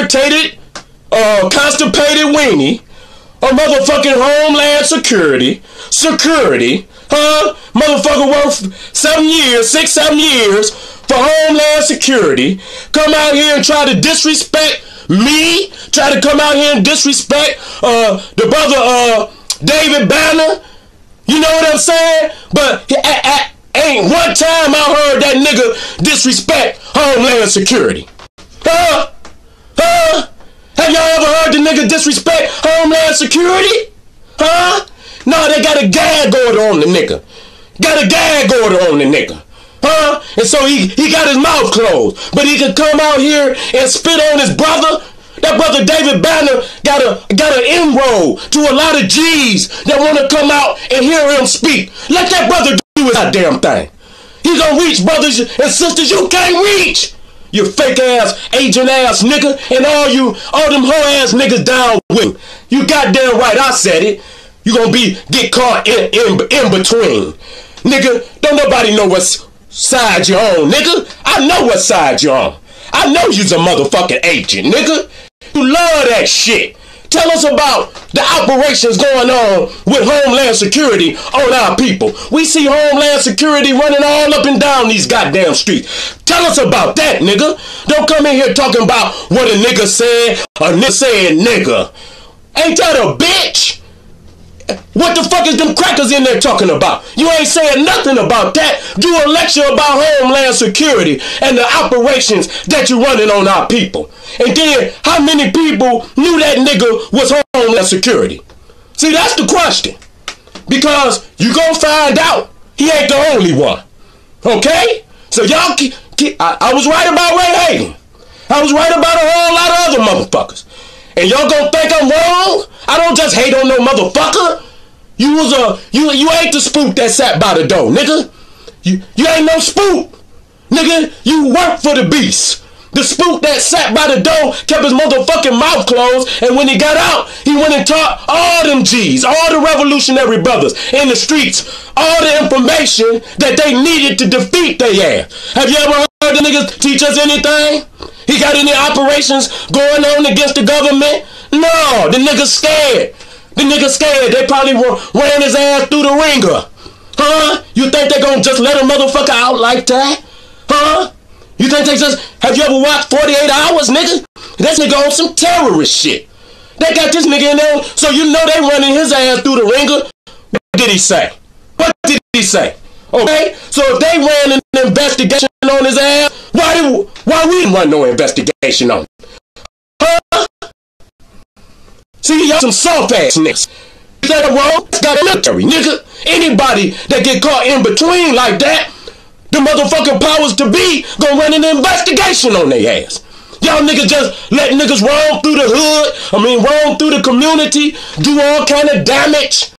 irritated, uh, constipated weenie, a motherfucking Homeland Security, security, huh? Motherfucker worked seven years, six, seven years for Homeland Security, come out here and try to disrespect me, try to come out here and disrespect uh, the brother uh, David Banner. You know what I'm saying? But I, I, ain't one time I heard that nigga disrespect Homeland Security. Huh? Huh? Have y'all ever heard the nigga disrespect Homeland Security? Huh? No, they got a gag order on the nigga. Got a gag order on the nigga. Huh? And so he, he got his mouth closed. But he could come out here and spit on his brother. That brother David Banner got a got an inroad to a lot of G's that want to come out and hear him speak. Let that brother do his goddamn thing. He gonna reach brothers and sisters you can't reach. You fake ass, agent ass nigga, and all you, all them hoe ass niggas down with. You goddamn right, I said it. You gonna be get caught in in, in between, nigga. Don't nobody know what side you're on, nigga. I know what side you're on. I know you's a motherfucking agent, nigga. You love that shit. Tell us about the operations going on with Homeland Security on our people. We see Homeland Security running all up and down these goddamn streets. Tell us about that, nigga. Don't come in here talking about what a nigga said, a nigga said nigga. Ain't that a bitch? What the fuck is them crackers in there talking about? You ain't saying nothing about that. Do a lecture about Homeland Security and the operations that you're running on our people. And then, how many people knew that nigga was Homeland Security? See, that's the question. Because you gonna find out he ain't the only one. Okay? So y'all, I, I was right about Ray Hagins. I was right about a whole lot of other motherfuckers. And y'all gonna think I'm wrong? I don't just hate on no motherfucker. You was a you you ain't the spook that sat by the door, nigga. You you ain't no spook. Nigga, you work for the beast. The spook that sat by the door kept his motherfucking mouth closed, and when he got out, he went and taught all them G's, all the revolutionary brothers in the streets, all the information that they needed to defeat their ass. Have you ever heard the niggas teach us anything? He got any operations going on against the government? No, the niggas scared. The niggas scared. They probably ran his ass through the ringer. Huh? You think they gonna just let a motherfucker out like that? Huh? You think they just have you ever watched 48 hours, nigga? This nigga on some terrorist shit. They got this nigga in there, so you know they running his ass through the ringer. What did he say? What did he say? Okay, so if they ran an investigation on his ass, why did why we didn't run no investigation on him? Huh? See, y'all some soft ass niggas. Is that wrong? Got a military, nigga. Anybody that get caught in between like that, the motherfucking powers to be gonna run an investigation on their ass. Y'all niggas just let niggas roam through the hood, I mean roam through the community, do all kind of damage.